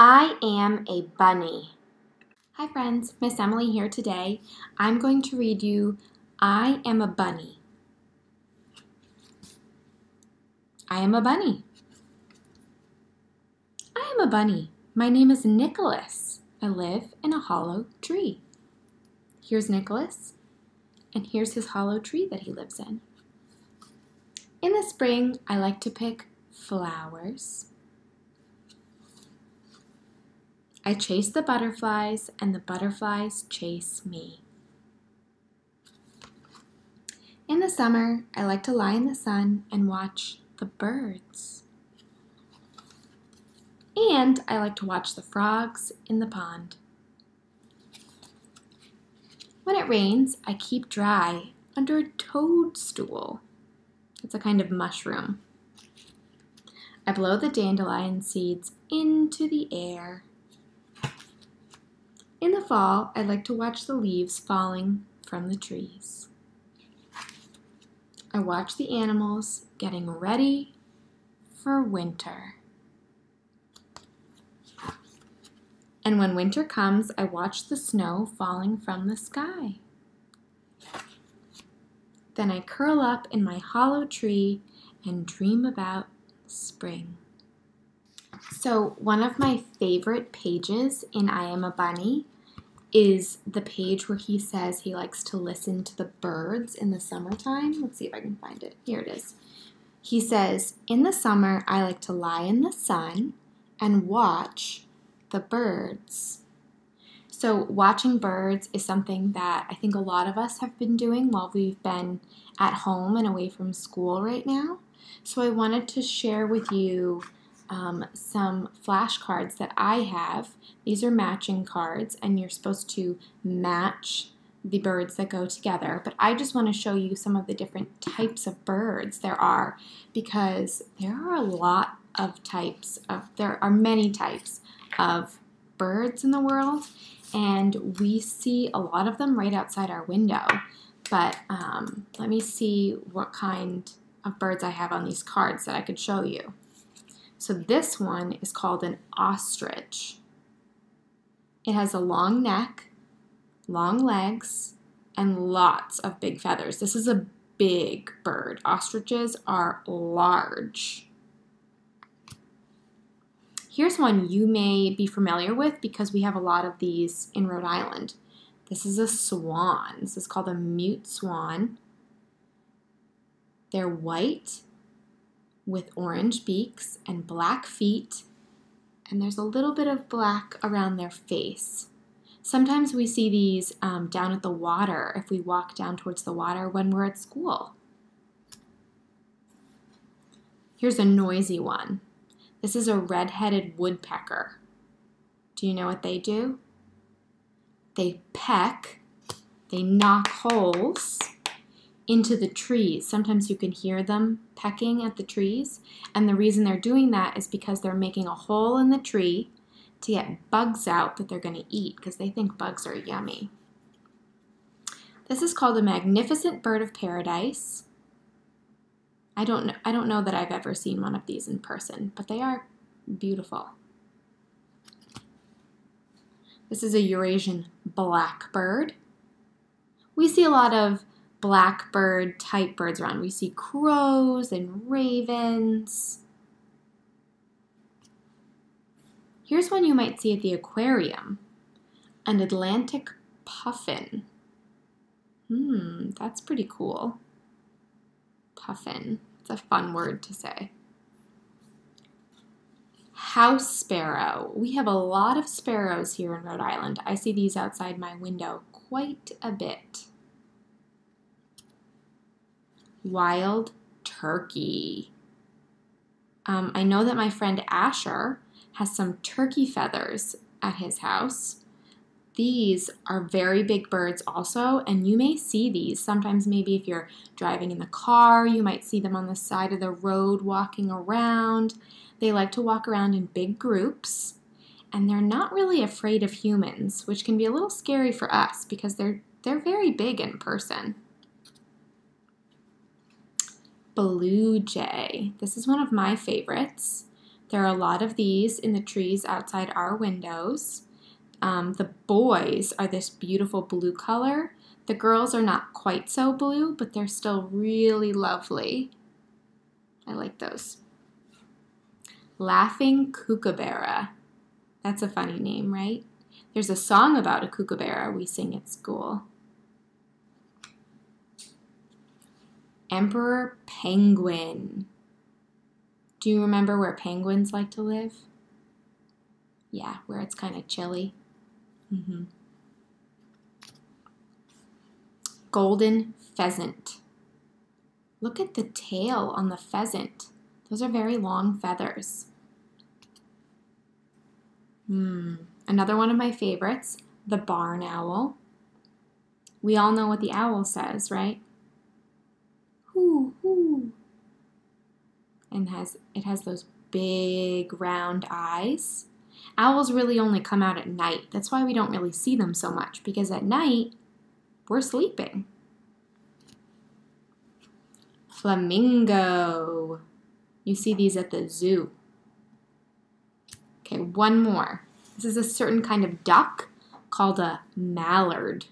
I am a bunny. Hi friends, Miss Emily here today. I'm going to read you I am a bunny. I am a bunny. I am a bunny. My name is Nicholas. I live in a hollow tree. Here's Nicholas, and here's his hollow tree that he lives in. In the spring, I like to pick flowers. I chase the butterflies, and the butterflies chase me. In the summer, I like to lie in the sun and watch the birds. And I like to watch the frogs in the pond. When it rains, I keep dry under a toadstool. It's a kind of mushroom. I blow the dandelion seeds into the air. In the fall, I like to watch the leaves falling from the trees. I watch the animals getting ready for winter. And when winter comes, I watch the snow falling from the sky. Then I curl up in my hollow tree and dream about spring. So, one of my favorite pages in I Am a Bunny is the page where he says he likes to listen to the birds in the summertime. Let's see if I can find it. Here it is. He says, In the summer, I like to lie in the sun and watch the birds. So, watching birds is something that I think a lot of us have been doing while we've been at home and away from school right now. So, I wanted to share with you um, some flashcards that I have. These are matching cards, and you're supposed to match the birds that go together. But I just want to show you some of the different types of birds there are because there are a lot of types of, there are many types of birds in the world, and we see a lot of them right outside our window. But um, let me see what kind of birds I have on these cards that I could show you. So this one is called an ostrich. It has a long neck, long legs, and lots of big feathers. This is a big bird. Ostriches are large. Here's one you may be familiar with because we have a lot of these in Rhode Island. This is a swan. This is called a mute swan. They're white with orange beaks and black feet, and there's a little bit of black around their face. Sometimes we see these um, down at the water if we walk down towards the water when we're at school. Here's a noisy one. This is a red-headed woodpecker. Do you know what they do? They peck, they knock holes, into the trees. Sometimes you can hear them pecking at the trees. And the reason they're doing that is because they're making a hole in the tree to get bugs out that they're going to eat because they think bugs are yummy. This is called a magnificent bird of paradise. I don't know, I don't know that I've ever seen one of these in person, but they are beautiful. This is a Eurasian blackbird. We see a lot of blackbird type birds around. We see crows and ravens. Here's one you might see at the aquarium an Atlantic puffin. Hmm, that's pretty cool. Puffin. It's a fun word to say. House sparrow. We have a lot of sparrows here in Rhode Island. I see these outside my window quite a bit wild turkey. Um, I know that my friend Asher has some turkey feathers at his house. These are very big birds also, and you may see these. Sometimes maybe if you're driving in the car, you might see them on the side of the road walking around. They like to walk around in big groups, and they're not really afraid of humans, which can be a little scary for us because they're they're very big in person blue jay. This is one of my favorites. There are a lot of these in the trees outside our windows. Um, the boys are this beautiful blue color. The girls are not quite so blue, but they're still really lovely. I like those. Laughing Kookaburra. That's a funny name, right? There's a song about a kookaburra we sing at school. Emperor Penguin. Do you remember where penguins like to live? Yeah, where it's kind of chilly. Mm-hmm. Golden pheasant. Look at the tail on the pheasant. Those are very long feathers. Hmm. Another one of my favorites, the barn owl. We all know what the owl says, right? Hoo. And has it has those big round eyes. Owls really only come out at night. That's why we don't really see them so much because at night we're sleeping. Flamingo. You see these at the zoo. Okay, one more. This is a certain kind of duck called a mallard.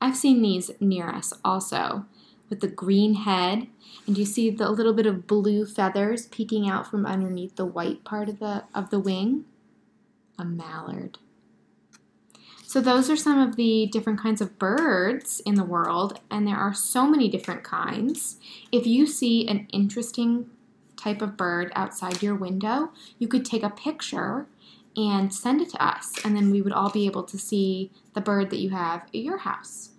I've seen these near us also with the green head and you see the little bit of blue feathers peeking out from underneath the white part of the of the wing a mallard so those are some of the different kinds of birds in the world and there are so many different kinds if you see an interesting type of bird outside your window you could take a picture and send it to us. And then we would all be able to see the bird that you have at your house.